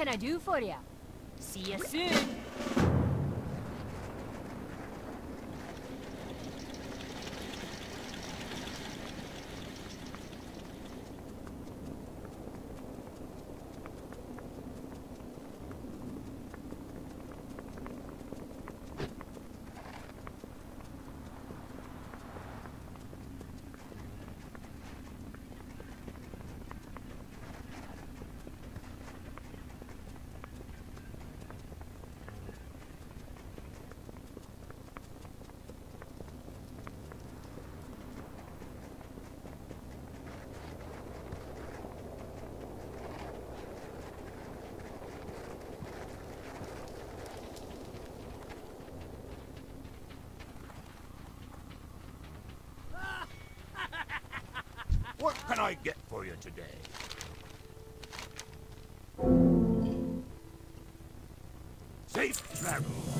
can I do for you? See you soon. Can I get for you today? Safe travel.